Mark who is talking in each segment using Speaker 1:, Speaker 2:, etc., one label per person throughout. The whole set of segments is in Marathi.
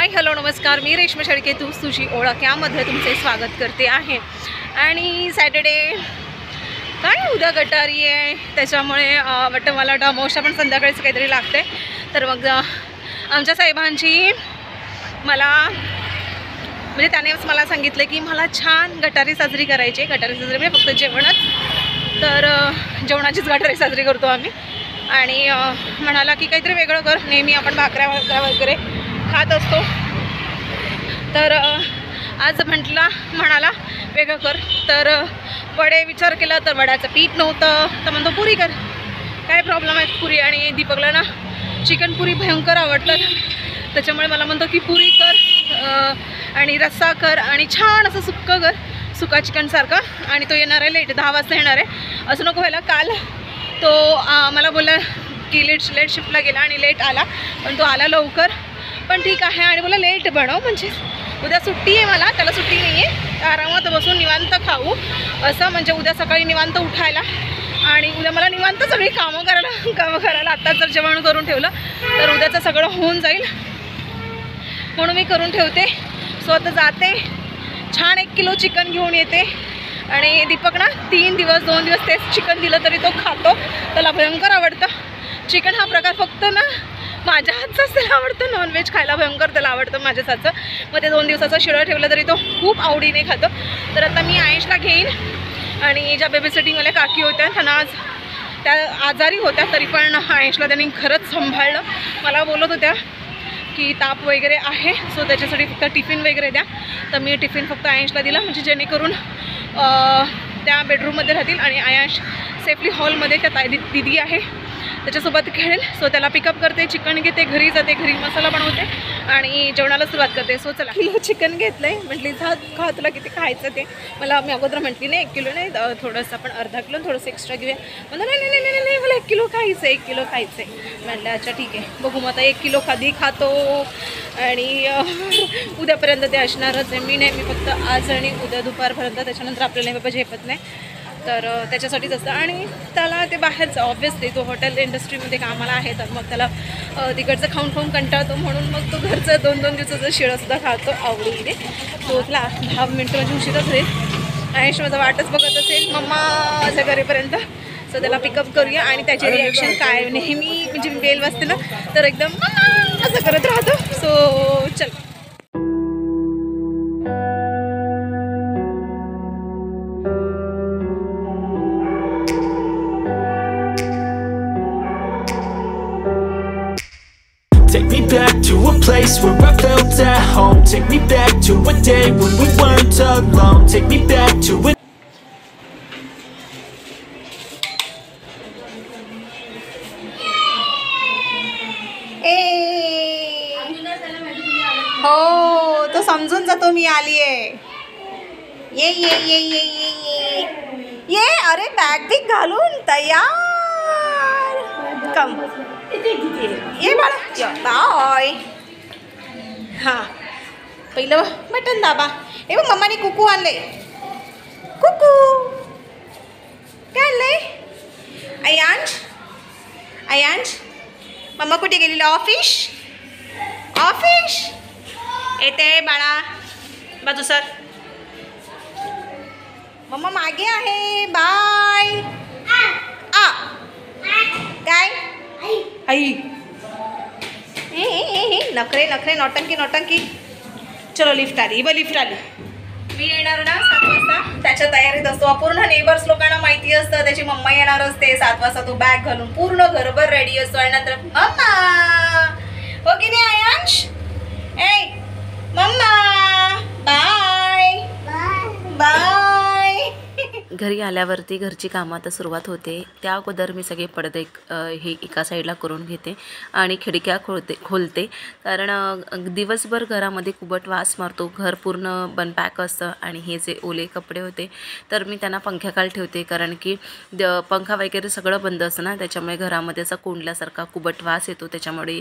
Speaker 1: हाय हॅलो नमस्कार. मी रेश्मा शेळके तू तुझी ओळख. यामध्ये तुमचे स्वागत करते आहे. आणि सॅटर्डे काय उद्या गटारी आहे? त्याच्यामुळे वाटतं मला डमोशा पण संध्याकाळीच काहीतरी लागते तर मग आमच्या साहेबांची मला म्हणजे त्यानेच मला सांगितलं की मला छान गटारी साजरी करायची गटारी साजरी म्हणजे फक्त जेवणच. तर जेवणाचीच गटारी साजरी करतो आम्ही. आणि म्हणाला की काहीतरी वेगळं कर. नेहमी आपण भाकऱ्या भाकऱ्या वगैरे खात असतो. तर आज म्हटला म्हणाला वेगळं कर. तर वडे विचार केला तर वड्याचं पीठ नव्हतं. तर म्हणतो पुरी कर. काय प्रॉब्लेम आहे पुरी आणि दीपकला ना? चिकन पुरी भयंकर आवडतात त्याच्यामुळे मला म्हणतो की पुरी कर आणि रस्सा कर आणि छान असं सुक्कं कर. सुका चिकनसारखा आणि तो येणार आहे लेट दहा वाजता येणार आहे. असं नको व्हायला काल तो मला बोलला की लेट लेट शिफ्टला गेला आणि लेट आला. पण तो आला लवकर. पण ठीक आहे. आणि मला लेट बनव म्हणजे. उद्या सुट्टी आहे मला त्याला सुट्टी नाही आहे आरामात बसून निवांत खाऊ. असं म्हणजे उद्या सकाळी निवांत उठायला. आणि उद्या मला निवांत सगळी कामं करायला कामं करायला आत्ताच जर जेवण करून ठेवलं तर उद्याचं सगळं होऊन जाईल. म्हणून मी करून ठेवते. सो आता जाते. छान एक किलो चिकन घेऊन येते. आणि दीपक ना तीन दिवस दोन दिवस तेच चिकन दिलं तरी तो खातो. त्याला भयंकर आवडतं. चिकन हा प्रकार फक्त ना माझ्या हातचाच त्याला आवडतं नॉनव्हेज खायला भयंकर त्याला आवडतं माझ्याच हातचं मग ते दोन दिवसाचा शिळं ठेवलं तरी तो खूप आवडीने खातो. तर आता मी आयशला घेईन आणि ज्या बेबीसिटिंगवाल्या काकी होत्या त्यांना आज त्या आजारी होत्या तरी पण आयशला त्यांनी खरंच सांभाळलं. मला बोलत होत्या की ताप वगैरे आहे सो त्याच्यासाठी फक्त टिफिन वगैरे द्या. तर मी टिफिन फक्त आयशला दिला म्हणजे जेणेकरून त्या बेडरूममध्ये राहतील. आणि आयाश सेफली हॉलमध्ये त्या ताई दिदी आहे. त्याच्यासोबत खेळेल. सो त्याला पिकअप करते चिकन घेते घरी जाते घरी मसाला बनवते आणि जेवणाला सुरुवात करते. सो चला. किलो चिकन घेतलं आहे म्हटली जा खा तुला किती खायचं ते. मला मी अगोदर म्हटली नाही एक किलो नाही. थोडंसं आपण अर्धा किलो थोडंसं एक्स्ट्रा घेऊया. म्हणलं नाही नाही नाही नाही नाही मला एक किलो खायचं आहे एक किलो खायचं आहे. म्हटलं अच्छा ठीक आहे. बघू मग आता एक किलो कधी खातो? आणि उद्यापर्यंत ते असणारच आहे. मी नाही मी फक्त आज आणि उद्या दुपारपर्यंत. त्याच्यानंतर आपल्याला बाबा झेपत नाही. तर त्याच्यासाठीच असतं. आणि त्याला ते बाहेरचं ऑब्व्हियसली तो हॉटेल इंडस्ट्रीमध्ये कामाला आहे तर मग त्याला तिकडचं खाऊन खाऊन कंटाळतो. म्हणून मग तो घरचं दोन दोन दिवसाचं शिळंसुद्धा खातो आवडीने. तो त्याला दहा मिनटं म्हणजे उशिराच होईल. आयुष माझा वाटच बघत असेल मम्मा माझ्या घरीपर्यंत. सो त्याला पिकअप करूया. आणि त्याची रिॲक्शन काय? नेहमी म्हणजे बेल वाजते ना तर एकदम असं करत राहतो. सो चल.
Speaker 2: Place where I felt at home Take me back to a day when we weren't alone Take me back to
Speaker 1: ए हो तो समजून जातो मी आली आहे ये ये ये ये ये ये ये अरे बॅग बिग घालून तयार कम ये बाळा बाय हां. पहिलं बटन दाबा. ए बघ मम्माने कुकू आणले कुकू. काय आणलंय? अयांश. अयांश. मम्मा कुठे गेलेली? ऑफिस? ऑफिस. येते बाळा. बाजू सर. मम्मा मागे आहे. बाय. आ. काय? आई. नखरे नखरे नौटंकी नौटंकी. चलो लिफ्ट आली. ब लिफ्ट आली. मी येणार ना सात वाजता. त्याच्या तयारीत असतो. पूर्ण नेबर्स लोकांना माहिती असतं. त्याची मम्मा येणार असते. सात वाजता तो बॅग घालून पूर्ण घरभर रेडी असतो. आणि नंतर मम्मा! हो की नाही आयांश? ए मम्मा! बाय. बाय!
Speaker 3: घरी आल्यावरती घरची कामं आता सुरुवात होते. त्या अगोदर मी सगळे पडदे हे एका साईडला करून घेते आणि खिडक्या खोलते खोलते. कारण दिवसभर घरामध्ये कुबट वास मारतो. घर पूर्ण बनपॅक असतं आणि हे जे ओले कपडे होते तर मी त्यांना पंख्याखाल ठेवते. कारण की द पंखा वगैरे सगळं बंद असतं ना त्याच्यामुळे घरामध्ये असा कोंडल्यासारखा कुबट वास येतो. त्याच्यामुळे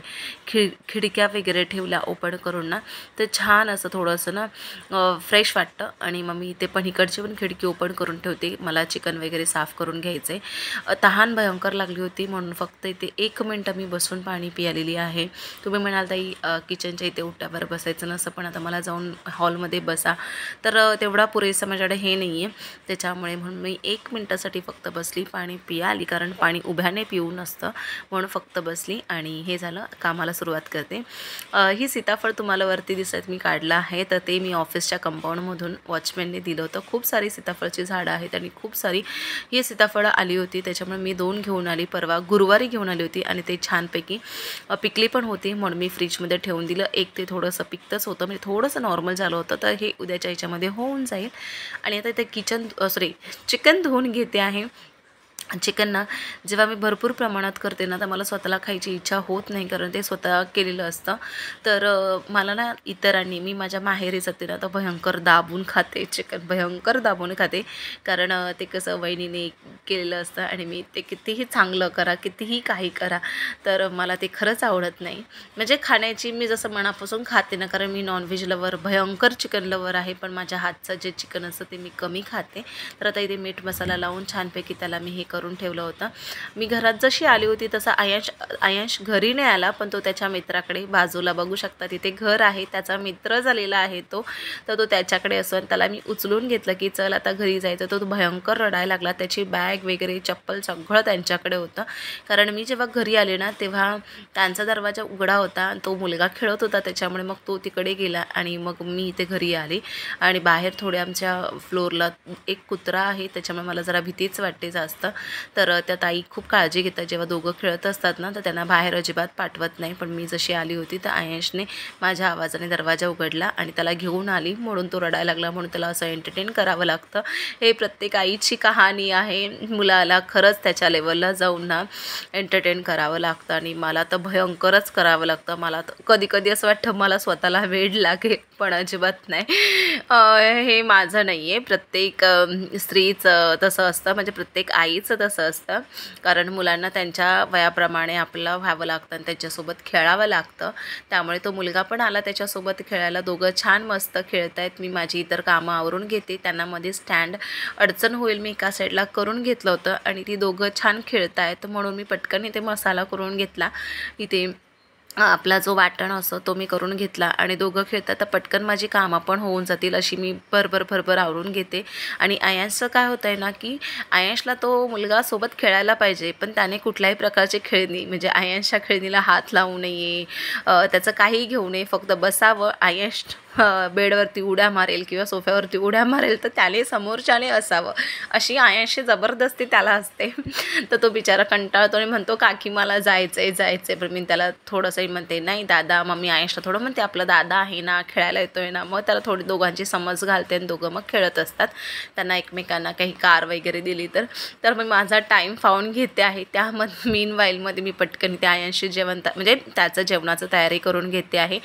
Speaker 3: खिड खिडक्या वगैरे ठेवल्या ओपन करून ना तर छान असं थोडंसं ना फ्रेश वाटतं. आणि मग मी ते पण इकडची पण खिडकी ओपन करून ठेवते. होती. मला चिकन वगैरे साफ करून घ्यायचं आहे तहान भयंकर लागली होती म्हणून फक्त इथे एक मिनटं मी बसून पाणी पियालेली आहे. तुम्ही म्हणाल ताई किचनच्या इथे उट्यावर बसायचं नसतं पण आता मला जाऊन हॉलमध्ये बसा. तर तेवढा पुरेसा माझ्याकडे हे नाही आहे त्याच्यामुळे म्हणून मी एक मिनटासाठी फक्त बसली पाणी पियाली कारण पाणी उभ्याने पिऊ नसतं म्हणून फक्त बसली आणि हे झालं कामाला सुरुवात करते. ही सीताफळ तुम्हाला वरती दिसत मी काढलं आहे तर ते मी ऑफिसच्या कंपाऊंडमधून वॉचमॅनने दिलं होतं. खूप सारी सीताफळची झाडं आहेत आणि खूप सारी ही सीताफळं आली होती. त्याच्यामुळे मी दोन घेऊन आली. परवा गुरुवारी घेऊन आली होती आणि ते छानपैकी पिकली पण होती. म्हणून मी फ्रीजमध्ये ठेवून दिलं. एक ते थोडंसं पिकतंच होतं. म्हणजे थोडंसं नॉर्मल झालं होतं. तर हे उद्याच्या याच्यामध्ये होऊन जाईल. आणि आता ते किचन सॉरी चिकन धुवून घेते आहे. चिकन ना जेव्हा मी भरपूर प्रमाणात करते ना तर मला स्वतःला खायची इच्छा होत नाही कारण ते स्वतः केलेलं असतं. तर मला ना इतरांनी मी माझ्या माहेरी जाते ना तर भयंकर दाबून खाते चिकन भयंकर दाबून खाते. कारण ते कसं वहिनीने केलेलं असतं आणि मी ते कितीही चांगलं करा कितीही काही करा तर मला ते खरंच आवडत नाही. म्हणजे खाण्याची मी जसं मनापासून खाते ना कारण मी नॉनव्हेज लवर भयंकर चिकन लवर आहे पण माझ्या हातचं जे चिकन असतं ते मी कमी खाते. तर आता इथे मीठ मसाला लावून छानपैकी त्याला मी हे करून ठेवलं होतं. मी घरात जशी आली होती तसा आयांश आयांश घरी नाही आला पण तो त्याच्या मित्राकडे बाजूला बघू शकता. तिथे घर आहे त्याचा मित्र झालेला आहे तो. तर तो त्याच्याकडे असो त्याला मी उचलून घेतलं की चल आता घरी जायचं. तो भयंकर रडायला लागला. त्याची बॅग वगैरे चप्पल सगळं त्यांच्याकडे होतं. कारण मी जेव्हा घरी आले ना तेव्हा त्यांचा दरवाजा उघडा होता आणि तो मुलगा खेळत होता त्याच्यामुळे मग तो तिकडे गेला आणि मग मी इथे घरी आले. आणि बाहेर थोडे आमच्या फ्लोअरला एक कुत्रा आहे त्याच्यामुळे मला जरा भीतीच वाटते जास्त. तर त्या ताई खूप काळजी घेतात. जेव्हा दोघं खेळत असतात ना तर त्यांना बाहेर अजिबात पाठवत नाही. पण मी जशी आली होती तर आयशने माझ्या आवाजाने दरवाजा उघडला आणि त्याला घेऊन आली. म्हणून तो रडायला लागला. म्हणून त्याला असं एंटरटेन करावं लागतं. हे प्रत्येक आईची कहाणी आहे. मुलाला खरंच त्याच्या लेवलला जाऊन ना एंटरटेन करावं लागतं आणि मला तर भयंकरच करावं लागतं. मला तर कधी कधी असं वाटतं मला स्वतःला वेळ लागेल पण अजिबात नाही. हे माझं नाही आहे प्रत्येक स्त्रीचं तसं असतं. म्हणजे प्रत्येक आईचं तसं असतं. कारण मुलांना त्यांच्या वयाप्रमाणे आपलं व्हावं लागतं आणि त्यांच्यासोबत खेळावं लागतं. त्यामुळे तो मुलगा पण आला त्याच्यासोबत खेळायला. दोघं छान मस्त खेळत आहेत मी माझी इतर कामं आवरून घेते. त्यांना मध्ये स्टँड अडचण होईल मी एका साईडला करून घेतलं होतं. आणि ती दोघं छान खेळत आहेत म्हणून मी पटकन इथे मसाला करून घेतला. इथे आपला जो वाटण असं तो मी करून घेतला. आणि दोघं खेळतात तर पटकन माझी कामं पण होऊन जातील अशी मी भरभर भरभर आवरून घेते. आणि आयांशचं काय होतं आहे ना की आयांशला तो मुलगा सोबत खेळायला पाहिजे पण त्याने कुठल्याही प्रकारचे खेळणी म्हणजे आयांशच्या खेळणीला हात लावू नये त्याचं काही घेऊ नये फक्त बसावं आयांश बेडवरती उड्या मारेल किंवा सोफ्यावरती उड्या मारेल तर त्याने समोरच्याने असावं. अशी आयाशी जबरदस्ती त्याला असते. तर तो बिचारा कंटाळतो आणि म्हणतो काकी मला जायचं आहे जायचं आहे पण मी त्याला थोडंसंही म्हणते नाही दादा मग मी आयशला थोडं म्हणते आपला दादा आहे ना खेळायला येतोय ना. मग त्याला थोडी दोघांची समज घालते आणि दोघं मग खेळत असतात. त्यांना एकमेकांना काही कार वगैरे दिली तर. तर मग माझा टाईम फावून घेते आहे. त्यामध्ये मीन वाईलमध्ये मी पटकन त्या आयांशी जेवण म्हणजे त्याचं जेवणाचं तयारी करून घेते आहे.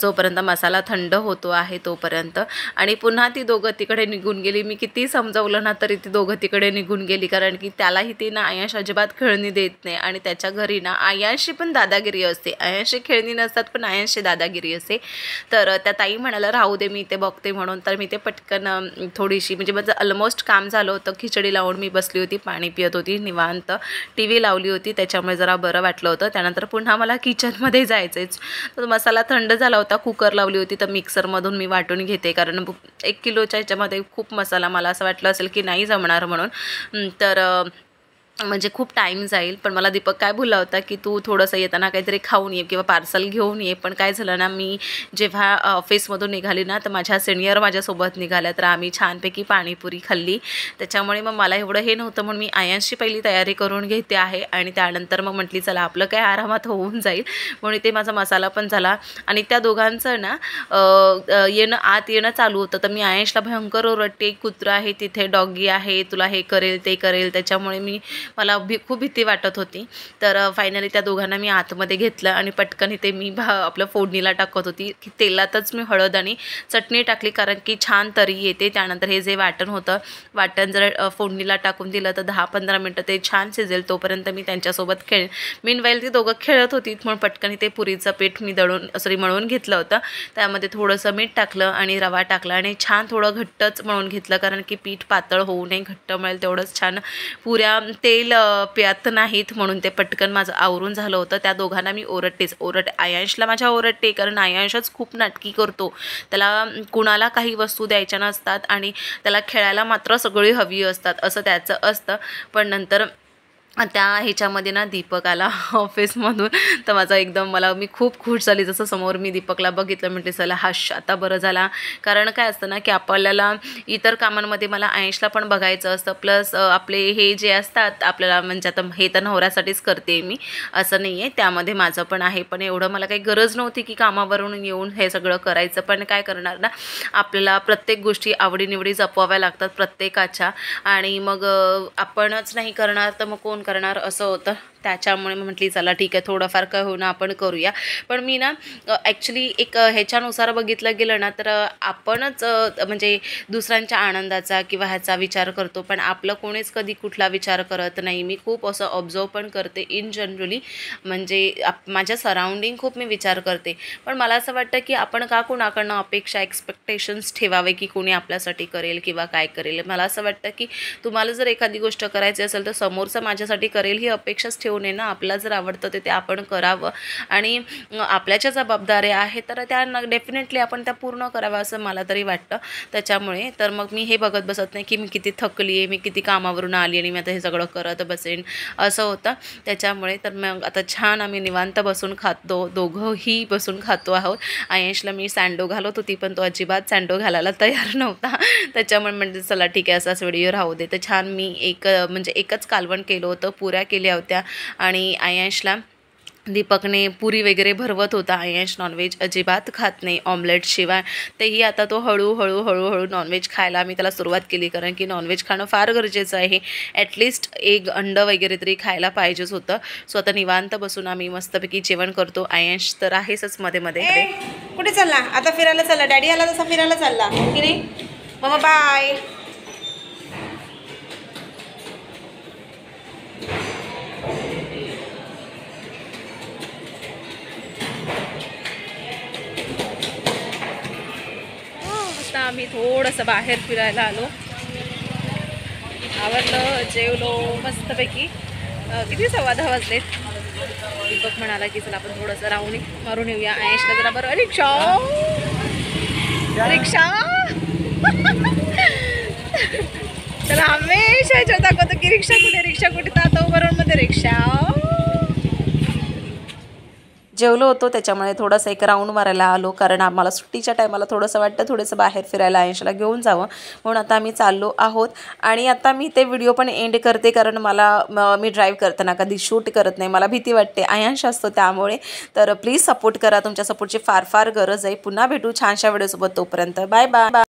Speaker 3: जोपर्यंत मसाला थंड होतो आहे तोपर्यंत. आणि पुन्हा ती दोघं तिकडे निघून गेली. मी किती समजवलं ना तरी ती दोघं तिकडे निघून गेली. कारण की त्यालाही ती ना आयांश अजिबात खेळणी देत नाही. आणि त्याच्या घरी ना आयांशी पण दादागिरी असते. आयांशी खेळणी नसतात पण आयांशी दादागिरी असते. तर त्या ताई म्हणाला राहू दे मी ते बघते म्हणून. तर मी ते पटकन थोडीशी म्हणजे माझं ऑलमोस्ट काम झालं होतं. खिचडी लावून मी बसली होती पाणी पियत होती निवांत. टी व्ही लावली होती त्याच्यामुळे जरा बरं वाटलं होतं. त्यानंतर पुन्हा मला किचनमध्ये जायचंच तर मसाला थंड झाला होता कुकर लावली होती तर मिक्सरमधून मी वाटून घेते. कारण एक किलोच्या ह्याच्यामध्ये खूप मसाला मला असं वाटलं असेल की नाही जमणार म्हणून. तर म्हणजे खूप टाईम जाईल. पण मला दीपक काय बोलला होता की तू थोडंसं येताना काहीतरी खाऊन ये किंवा पार्सल घेऊन ये. पण काय झालं ना मी जेव्हा ऑफिसमधून निघाली ना तर माझ्या सिनियर माझ्यासोबत निघाल्या. तर आम्ही छानपैकी पाणीपुरी खाल्ली. त्याच्यामुळे मग मला एवढं हे नव्हतं म्हणून मी आयांशी पहिली तयारी करून घेते आहे. आणि त्यानंतर मग म्हटली चला आपलं काय आरामात होऊन जाईल. म्हणून ते माझा मसाला पण झाला. आणि त्या दोघांचं ना येणं आत येणं चालू होतं. तर मी आयांशला भयंकर ओरडते कुत्रा आहे तिथे डॉगी आहे तुला हे करेल ते करेल. त्याच्यामुळे मी मला भी खूप भीती वाटत होती. तर फायनली त्या दोघांना मी आतमध्ये घेतलं आणि पटकन इथे मी भा आपलं फोडणीला टाकत होती. की तेलातच मी हळद आणि चटणी टाकली कारण की छान तरी येते. त्यानंतर हे जे वाटण होतं वाटण जर फोडणीला टाकून दिलं तर दहा पंधरा मिनटं ते छान शिजेल तोपर्यंत मी त्यांच्यासोबत खेळ मीनवाईल ती दोघं खेळत होती म्हणून पटकन इथे पुरीचं पीठ मी दळून सॉरी मळून घेतलं होतं. त्यामध्ये थोडंसं मीठ टाकलं आणि रवा टाकला आणि छान थोडं घट्टच मळून घेतलं कारण की पीठ पातळ होऊ नये घट्ट मिळेल तेवढंच छान पुऱ्या ते तेल पियात प्यात नाहीत म्हणून ते पटकन माझं आवरून झालं होतं. त्या दोघांना मी ओरडतेच ओरड आयांशला माझ्या ओरडते कारण आयांशच खूप नाटकी करतो. त्याला कुणाला काही वस्तू द्यायच्या नसतात आणि त्याला खेळायला मात्र सगळी हवी असतात असं त्याचं असतं. पण नंतर त्या ह्याच्यामध्ये ना दीपक आला ऑफिसमधून. तर माझा एकदम मला मी खूप खुश झाली. जसं समोर मी दीपकला बघितलं म्हटले चला हाश आता बरं झाला. कारण काय असतं ना की आपल्याला इतर कामांमध्ये मला ऐंशला पण बघायचं असतं. प्लस आपले हे जे असतात आपल्याला म्हणजे आता हे तर नवऱ्यासाठीच करते मी असं नाही आहे त्यामध्ये माझं पण आहे. पण एवढं मला काही गरज नव्हती की कामावरून येऊन हे सगळं करायचं. पण काय करणार ना आपल्याला प्रत्येक गोष्टी आवडीनिवडी जपवाव्या लागतात प्रत्येकाच्या. आणि मग आपणच नाही करणार तर मग कोण करणार असं होतं. त्याच्यामुळे मी म्हटली चला ठीक आहे थोडंफार काय होईना आपण करूया. पण मी ना ॲक्च्युली एक ह्याच्यानुसार बघितलं गेलं ना तर आपणच म्हणजे दुसऱ्यांच्या आनंदाचा किंवा ह्याचा विचार करतो पण आपलं कोणीच कधी कुठला विचार करत नाही. मी खूप असं ऑब्झर्व पण करते इन जनरली म्हणजे आप माझ्या सराउंडिंग खूप मी विचार करते. पण मला असं वाटतं की आपण का कुणाकडनं अपेक्षा एक्सपेक्टेशन्स ठेवावे की कोणी आपल्यासाठी करेल किंवा काय करेल? मला असं वाटतं की तुम्हाला जर एखादी गोष्ट करायची असेल तर समोरचं माझ्यासाठी करेल ही अपेक्षाच ठेव नये ना आपला जर आवडतं ते ते आपण करावं. आणि आपल्याच्या आपल्या ज्या जबाबदाऱ्या आहेत तर त्या डेफिनेटली आपण त्या पूर्ण कराव्या असं मला तरी वाटतं. त्याच्यामुळे तर मग मी हे बघत बसत नाही की मी किती थकली आहे मी किती कामावरून आली आणि मी आता हे सगळं करत बसेन असं होतं. त्याच्यामुळे तर मग आता छान आम्ही निवांत बसून खातो दोघंही बसून खातो आहोत. आयशला मी सँडो घालत होती पण तो अजिबात सँडो घालायला तयार नव्हता. त्याच्यामुळे म्हणजे चला ठीक आहे असाच व्हिडिओ राहू दे. तर छान मी एक म्हणजे एकच कालवण केलं होतं पुऱ्या केल्या होत्या. आणि आयशला दीपकने पुरी वगैरे भरवत होता. आयश नॉनव्हेज अजिबात खात नाही. ऑमलेटशिवाय तेही आता तो हळूहळू हळूहळू नॉनव्हेज खायला मी त्याला सुरुवात केली. कारण की नॉनव्हेज खाणं फार गरजेचं आहे. ॲटलिस्ट एक अंड वगैरे तरी खायला पाहिजेच होतं. सो आता निवांत बसून आम्ही मस्तपैकी जेवण करतो. आयश तर आहेच मध्ये मध्ये
Speaker 1: कुठे चालला? आता फिरायला चालला. डॅडी आला तसा फिरायला चालला. की नाही? मग बाय आम्ही थोडंसं बाहेर फिरायला आलो. आवडलं जेवलो मस्तपैकी. किती सव्वा दहा वाजलेत. दीपक म्हणाला की चला आपण थोडंसं राहून मारून येऊया. आयशला जरा बरं रिक्षा! रिक्षा! त्याला हमेशा शायच्या दाखवतो की रिक्षा कुठे रिक्षा कुठे? तर आता मध्ये रिक्षा.
Speaker 3: जेवलो होतो त्याच्यामुळे थोडंसं एक राऊंड मारायला आलो कारण आम्हाला सुट्टीच्या टायमाला थोडंसं वाटतं थोडंसं बाहेर फिरायला आयशला घेऊन जावं. म्हणून आता आम्ही चाललो आहोत. आणि आता मी ते व्हिडिओ पण एंड करते कारण मला मी ड्राईव्ह करताना कधी शूट करत नाही. मला भीती वाटते आयांश असतो त्यामुळे. तर प्लीज सपोर्ट करा तुमच्या सपोर्टची फार फार गरज आहे. पुन्हा भेटू छानशा व्हिडिओसोबत तोपर्यंत. Bye bye